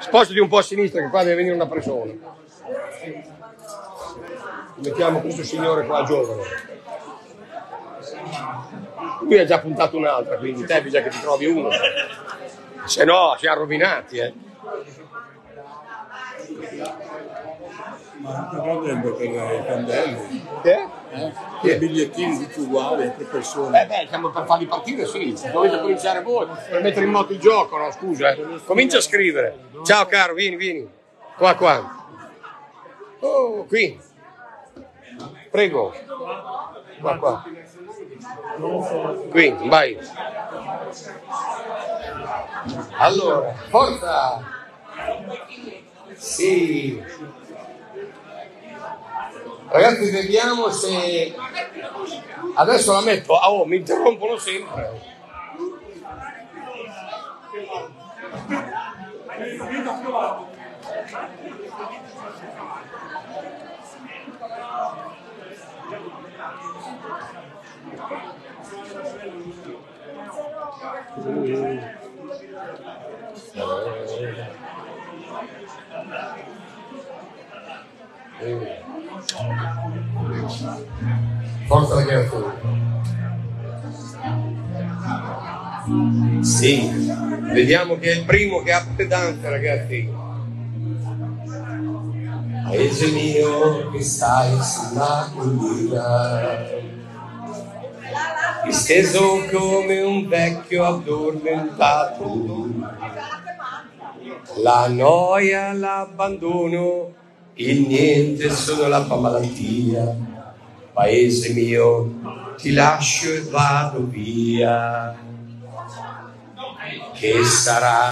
Spostati un po' a sinistra che qua deve venire una persona. Mettiamo questo signore qua giovane. Lui ha già puntato un'altra, quindi te bisogna che ti trovi uno. Se no, siamo rovinati, eh. Ma non prendendo per i candelli, Eh? eh? I bigliettini tutti uguali, tre persone. Eh beh, siamo per farli partire, sì. Dovete cominciare voi, per mettere in moto il gioco, no? Scusa, eh. Comincia a scrivere. Ciao caro, vieni, vieni. Qua, qua. Oh, qui. Prego. Qua, qua. Qui, vai. Allora, forza. Sì. Ragazzi, vediamo se... Adesso la metto. Ah, Oh, mi interrompono sempre. Forza ragazzi. Sì, vediamo che è il primo che apre danza, ragazzi. Paese mio che stai sulla collina, disteso come un vecchio addormentato. La noia, l'abbandono, il niente sono la malattia. Paese mio, ti lascio e vado via. Che sarà